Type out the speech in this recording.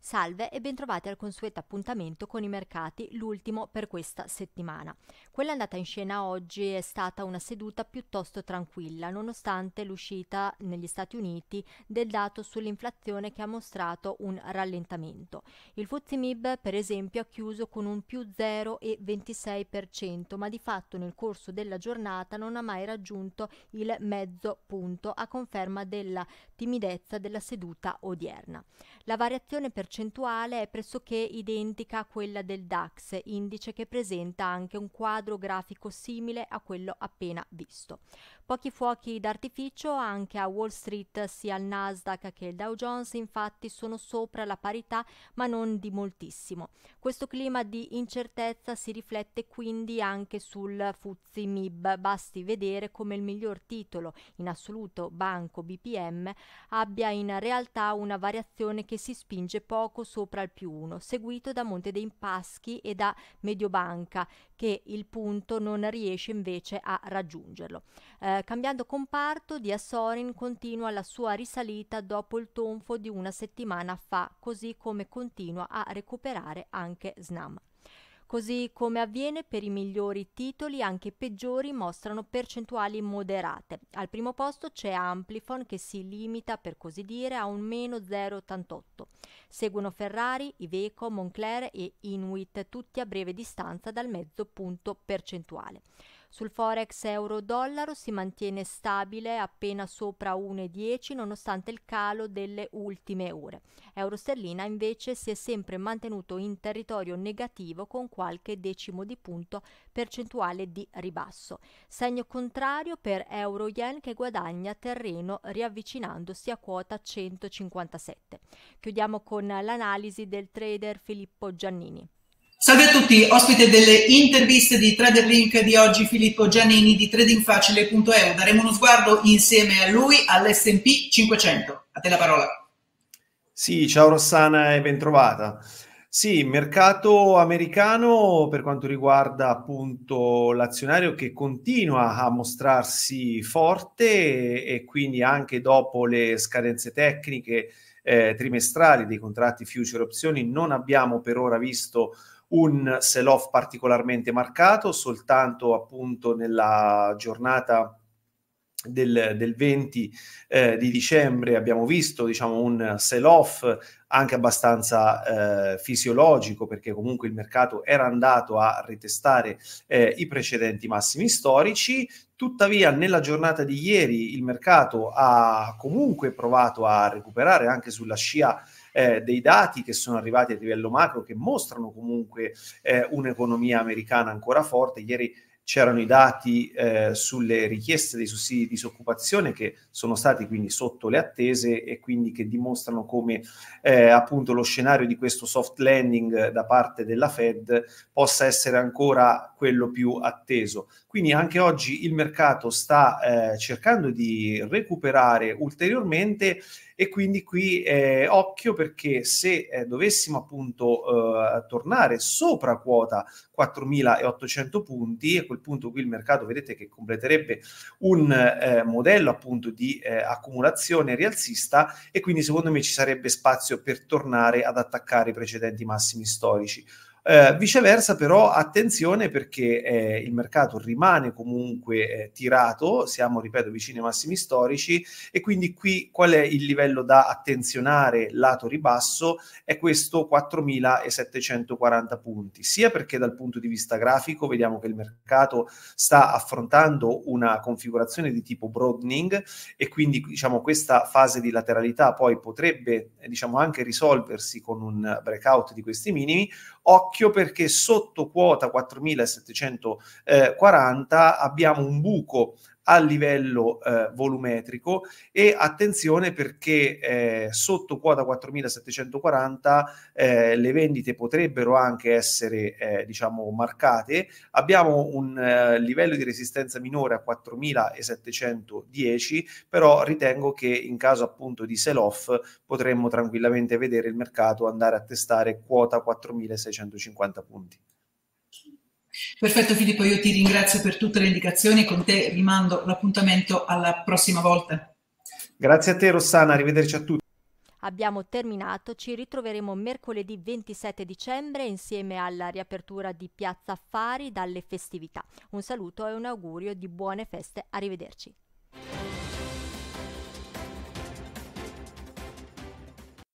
Salve e bentrovati al consueto appuntamento con i mercati, l'ultimo per questa settimana. Quella andata in scena oggi è stata una seduta piuttosto tranquilla, nonostante l'uscita negli Stati Uniti del dato sull'inflazione che ha mostrato un rallentamento. Il FTSE MIB, per esempio, ha chiuso con un più 0,26%, ma di fatto nel corso della giornata non ha mai raggiunto il mezzo punto, a conferma della timidezza della seduta odierna. La variazione percentuale è pressoché identica a quella del DAX, indice che presenta anche un quadro grafico simile a quello appena visto. Pochi fuochi d'artificio anche a Wall Street, sia il Nasdaq che il Dow Jones infatti sono sopra la parità ma non di moltissimo. Questo clima di incertezza si riflette quindi anche sul Fuzzi MIB, basti vedere come il miglior titolo in assoluto banco BPM abbia in realtà una variazione che si spinge poco sopra il più 1, seguito da Monte dei Paschi e da Mediobanca che il punto non riesce invece a raggiungerlo. Eh, cambiando comparto, Diasorin continua la sua risalita dopo il tonfo di una settimana fa, così come continua a recuperare anche Snam. Così come avviene per i migliori titoli, anche i peggiori mostrano percentuali moderate. Al primo posto c'è Amplifon che si limita, per così dire, a un meno 0,88. Seguono Ferrari, Iveco, Moncler e Inuit, tutti a breve distanza dal mezzo punto percentuale. Sul forex euro-dollaro si mantiene stabile appena sopra 1,10 nonostante il calo delle ultime ore. Euro-sterlina invece si è sempre mantenuto in territorio negativo con qualche decimo di punto percentuale di ribasso. Segno contrario per euro-yen che guadagna terreno riavvicinandosi a quota 157. Chiudiamo con l'analisi del trader Filippo Giannini. Salve a tutti, ospite delle interviste di Trader Link di oggi Filippo Giannini di tradingfacile.eu. Daremo uno sguardo insieme a lui all'S&P 500. A te la parola. Sì, ciao Rossana e bentrovata. Sì, mercato americano per quanto riguarda appunto l'azionario che continua a mostrarsi forte e quindi anche dopo le scadenze tecniche eh, trimestrali dei contratti future opzioni non abbiamo per ora visto un sell-off particolarmente marcato, soltanto appunto nella giornata del, del 20 eh, di dicembre abbiamo visto diciamo, un sell-off anche abbastanza eh, fisiologico perché comunque il mercato era andato a ritestare eh, i precedenti massimi storici. Tuttavia nella giornata di ieri il mercato ha comunque provato a recuperare anche sulla scia eh, dei dati che sono arrivati a livello macro che mostrano comunque eh, un'economia americana ancora forte. Ieri c'erano i dati eh, sulle richieste dei sussidi di disoccupazione che sono stati quindi sotto le attese e quindi che dimostrano come eh, appunto lo scenario di questo soft landing da parte della Fed possa essere ancora quello più atteso. Quindi anche oggi il mercato sta eh, cercando di recuperare ulteriormente e quindi qui eh, occhio perché se eh, dovessimo appunto eh, tornare sopra quota 4.800 punti, a quel punto qui il mercato vedete che completerebbe un eh, modello appunto di eh, accumulazione rialzista e quindi secondo me ci sarebbe spazio per tornare ad attaccare i precedenti massimi storici. Eh, viceversa, però, attenzione perché eh, il mercato rimane comunque eh, tirato, siamo, ripeto, vicini ai massimi storici e quindi qui qual è il livello da attenzionare lato ribasso? È questo 4.740 punti, sia perché dal punto di vista grafico vediamo che il mercato sta affrontando una configurazione di tipo broadening e quindi diciamo questa fase di lateralità poi potrebbe diciamo anche risolversi con un breakout di questi minimi Occhio perché sotto quota 4740 abbiamo un buco a livello eh, volumetrico. E attenzione perché eh, sotto quota 4740 eh, le vendite potrebbero anche essere eh, diciamo marcate. Abbiamo un eh, livello di resistenza minore a 4710 però ritengo che in caso appunto di sell off potremmo tranquillamente vedere il mercato andare a testare quota 4650 punti Perfetto Filippo, io ti ringrazio per tutte le indicazioni e con te rimando l'appuntamento alla prossima volta. Grazie a te Rossana, arrivederci a tutti. abbiamo terminato, ci ritroveremo mercoledì 27 dicembre insieme alla riapertura di Piazza Affari dalle festività. Un saluto e un augurio di buone feste, arrivederci.